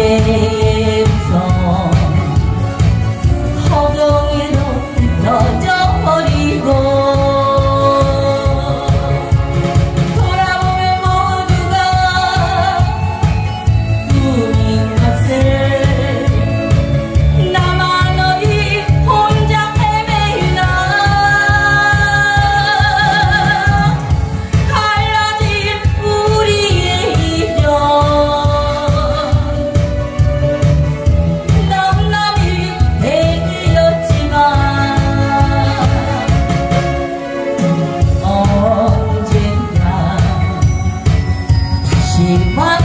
day. 你的